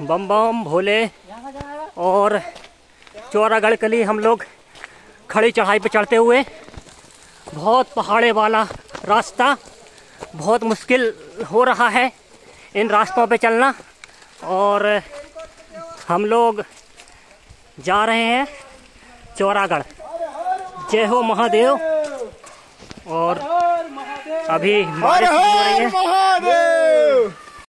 बम बम भोले। और चौरागढ़ के लिए हम लोग खड़ी चढ़ाई पर चढ़ते हुए बहुत पहाड़े वाला रास्ता बहुत मुश्किल हो रहा है इन रास्तों पे चलना। और हम लोग जा रहे हैं चौरागढ़। जय हो महादेव। और अभी बारिश हो रही है।